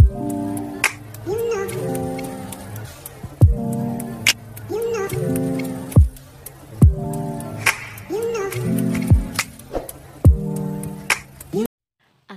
you.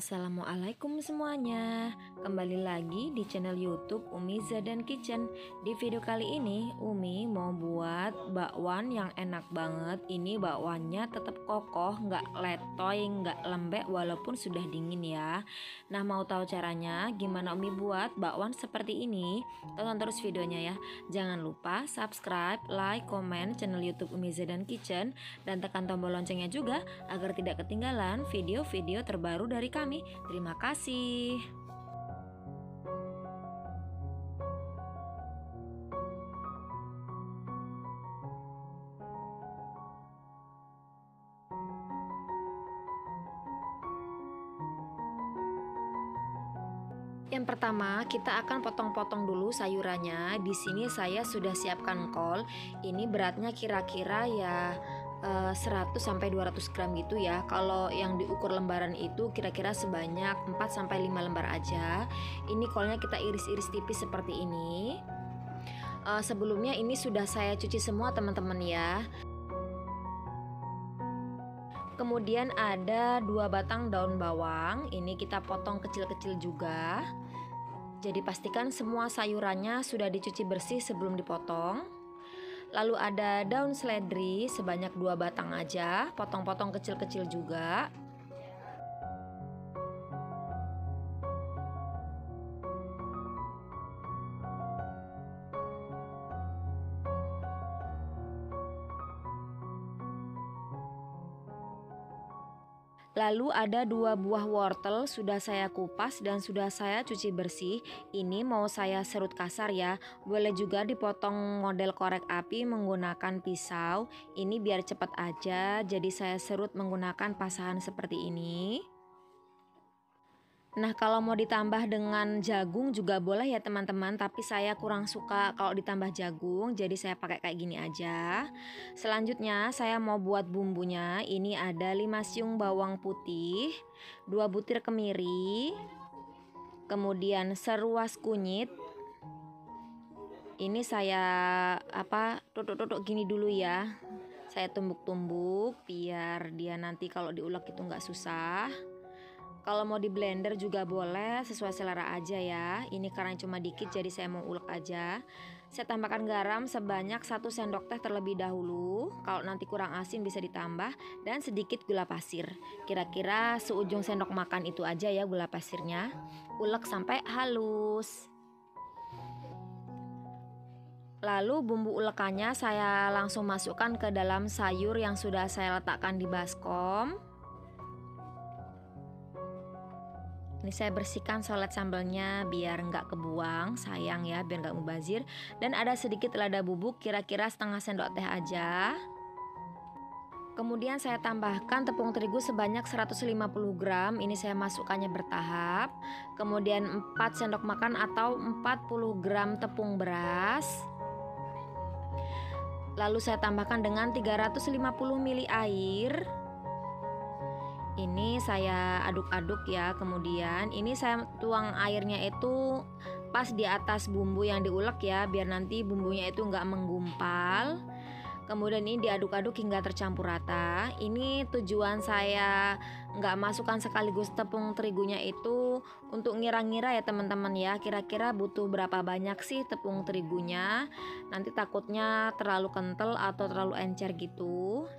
Assalamualaikum semuanya. Kembali lagi di channel youtube Umi Zadan Kitchen. Di video kali ini Umi mau buat bakwan yang enak banget. Ini bakwannya tetap kokoh Nggak letoy, nggak lembek Walaupun sudah dingin ya. Nah mau tahu caranya Gimana Umi buat bakwan seperti ini? Tonton terus videonya ya. Jangan lupa subscribe, like, komen channel youtube Umi Zadan Kitchen. Dan tekan tombol loncengnya juga Agar tidak ketinggalan video-video terbaru dari kami Terima kasih. Yang pertama, kita akan potong-potong dulu sayurannya. Di sini saya sudah siapkan kol. Ini beratnya kira-kira ya 100 eh, sampai 200 gram gitu ya. Kalau yang diukur lembaran itu kira-kira sebanyak 4 sampai 5 lembar aja. Ini kolnya kita iris-iris tipis seperti ini. Uh, sebelumnya ini sudah saya cuci semua teman-teman ya. Kemudian ada dua batang daun bawang. Ini kita potong kecil-kecil juga. Jadi pastikan semua sayurannya sudah dicuci bersih sebelum dipotong. Lalu ada daun seledri sebanyak dua batang aja, potong-potong kecil-kecil juga. Lalu ada dua buah wortel sudah saya kupas dan sudah saya cuci bersih. Ini mau saya serut kasar ya. Boleh juga dipotong model korek api menggunakan pisau. Ini biar cepat aja. Jadi saya serut menggunakan pasahan seperti ini. Nah, kalau mau ditambah dengan jagung juga boleh ya teman-teman, tapi saya kurang suka kalau ditambah jagung, jadi saya pakai kayak gini aja. Selanjutnya, saya mau buat bumbunya. Ini ada 5 siung bawang putih, 2 butir kemiri, kemudian seruas kunyit. Ini saya apa tutuk-tutuk gini dulu ya. Saya tumbuk-tumbuk biar dia nanti kalau diulek itu nggak susah. Kalau mau di blender juga boleh sesuai selera aja ya. Ini karena cuma dikit jadi saya mau ulek aja. Saya tambahkan garam sebanyak 1 sendok teh terlebih dahulu. Kalau nanti kurang asin bisa ditambah dan sedikit gula pasir. Kira-kira seujung sendok makan itu aja ya gula pasirnya. Ulek sampai halus. Lalu bumbu ulekannya saya langsung masukkan ke dalam sayur yang sudah saya letakkan di baskom. Ini saya bersihkan solet sambalnya biar nggak kebuang, sayang ya, biar nggak mubazir. Dan ada sedikit lada bubuk, kira-kira setengah sendok teh aja. Kemudian saya tambahkan tepung terigu sebanyak 150 gram. Ini saya masukkannya bertahap. Kemudian 4 sendok makan atau 40 gram tepung beras. Lalu saya tambahkan dengan 350 ml air ini saya aduk-aduk ya kemudian ini saya tuang airnya itu pas di atas bumbu yang diulek ya biar nanti bumbunya itu nggak menggumpal. Kemudian ini diaduk-aduk hingga tercampur rata. Ini tujuan saya nggak masukkan sekaligus tepung terigunya itu untuk ngira-ngira ya teman-teman ya. Kira-kira butuh berapa banyak sih tepung terigunya? Nanti takutnya terlalu kental atau terlalu encer gitu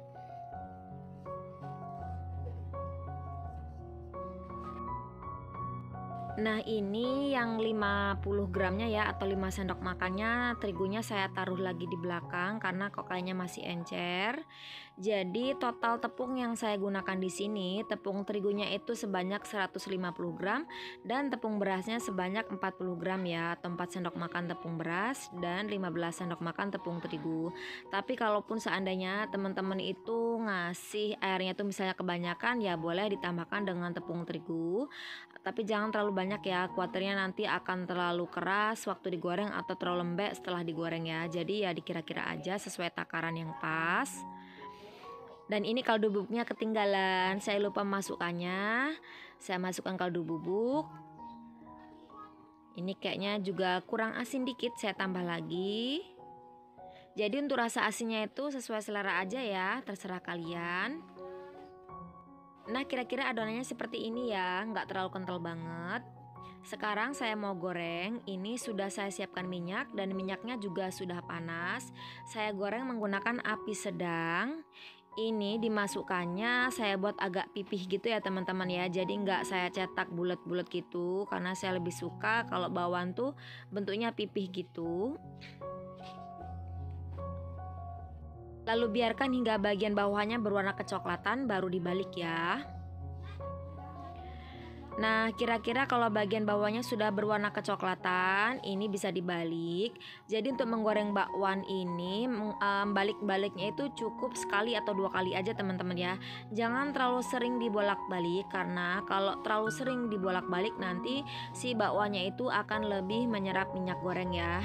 Nah ini yang 50 gramnya ya atau 5 sendok makannya terigunya saya taruh lagi di belakang karena kok kayaknya masih encer. Jadi total tepung yang saya gunakan di sini tepung terigunya itu sebanyak 150 gram dan tepung berasnya sebanyak 40 gram ya atau 4 sendok makan tepung beras dan 15 sendok makan tepung terigu. Tapi kalaupun seandainya teman-teman itu ngasih airnya itu misalnya kebanyakan ya boleh ditambahkan dengan tepung terigu. Tapi jangan terlalu banyak ya khawatirnya nanti akan terlalu keras waktu digoreng atau terlalu lembek setelah digoreng ya jadi ya dikira-kira aja sesuai takaran yang pas dan ini kaldu bubuknya ketinggalan saya lupa masukkannya saya masukkan kaldu bubuk Ini kayaknya juga kurang asin dikit, saya tambah lagi. Jadi untuk rasa asinnya itu sesuai selera aja ya, terserah kalian. Nah kira-kira adonannya seperti ini ya, nggak terlalu kental banget. Sekarang saya mau goreng, ini sudah saya siapkan minyak dan minyaknya juga sudah panas. Saya goreng menggunakan api sedang ini dimasukkannya saya buat agak pipih gitu ya teman-teman ya. Jadi nggak saya cetak bulat-bulat gitu karena saya lebih suka kalau bawang tuh bentuknya pipih gitu. Lalu biarkan hingga bagian bawahnya berwarna kecoklatan baru dibalik ya Nah, kira-kira kalau bagian bawahnya sudah berwarna kecoklatan, ini bisa dibalik. Jadi untuk menggoreng bakwan ini, um, balik-baliknya itu cukup sekali atau dua kali aja teman-teman ya. Jangan terlalu sering dibolak-balik karena kalau terlalu sering dibolak-balik nanti si bakwannya itu akan lebih menyerap minyak goreng ya.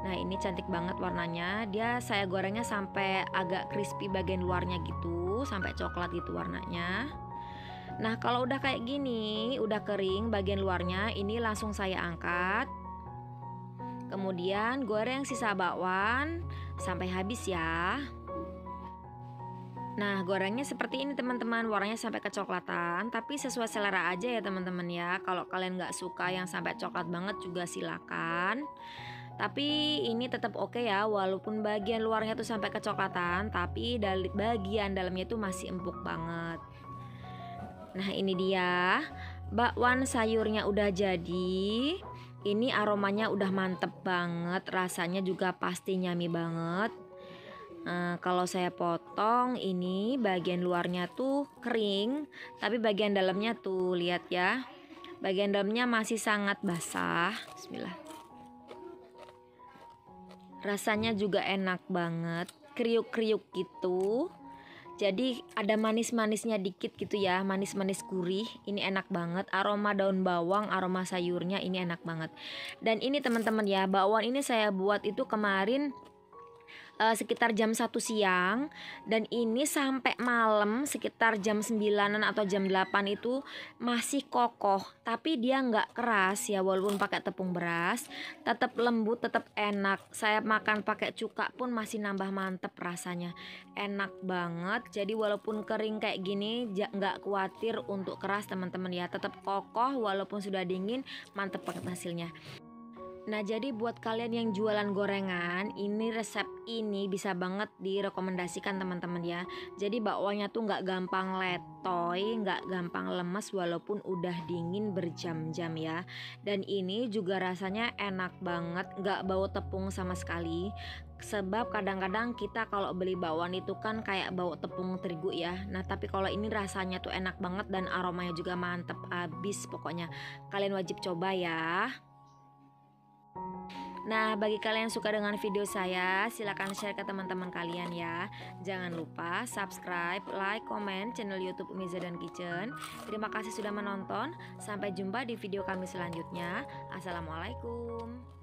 Nah ini cantik banget warnanya Dia saya gorengnya sampai agak crispy bagian luarnya gitu Sampai coklat gitu warnanya Nah, kalau udah kayak gini, udah kering bagian luarnya, ini langsung saya angkat. Kemudian goreng sisa bakwan sampai habis ya. Nah, gorengnya seperti ini teman-teman, warnanya sampai kecoklatan, tapi sesuai selera aja ya teman-teman ya. Kalau kalian nggak suka yang sampai coklat banget juga silakan. Tapi ini tetap oke okay ya, walaupun bagian luarnya tuh sampai kecoklatan, tapi bagian dalamnya itu masih empuk banget. Nah ini dia. Bakwan sayurnya udah jadi. Ini aromanya udah mantep banget. Rasanya juga pasti nyami banget. Nah, kalau saya potong ini bagian luarnya tuh kering Tapi bagian dalamnya tuh lihat ya. Bagian dalamnya masih sangat basah. Bismillah. Rasanya juga enak banget. Kriuk-kriuk gitu jadi ada manis-manisnya dikit gitu ya, manis-manis gurih. Ini enak banget. Aroma daun bawang, aroma sayurnya ini enak banget. Dan ini teman-teman ya, bawang ini saya buat itu kemarin uh, sekitar jam 1 siang. Dan ini sampai malam sekitar jam 9 atau jam 8 itu masih kokoh. Tapi dia nggak keras ya walaupun pakai tepung beras. Tetap lembut tetap enak. Saya makan pakai cuka pun masih nambah mantep rasanya. Enak banget. Jadi walaupun kering kayak gini nggak khawatir untuk keras teman-teman ya. Tetap kokoh walaupun sudah dingin mantep banget hasilnya Nah, jadi buat kalian yang jualan gorengan, ini resep ini bisa banget direkomendasikan teman-teman ya. Jadi bakwanya tuh nggak gampang letoy, nggak gampang lemes walaupun udah dingin berjam-jam ya. Dan ini juga rasanya enak banget, nggak bau tepung sama sekali. Sebab kadang-kadang kita kalau beli bakwan itu kan kayak bau tepung terigu ya. Nah, tapi kalau ini rasanya tuh enak banget dan aromanya juga mantep abis pokoknya. Kalian wajib coba ya. Nah, bagi kalian yang suka dengan video saya, silahkan share ke teman-teman kalian ya. Jangan lupa subscribe, like, komen channel YouTube Umiza dan Kitchen. Terima kasih sudah menonton. Sampai jumpa di video kami selanjutnya. Assalamualaikum.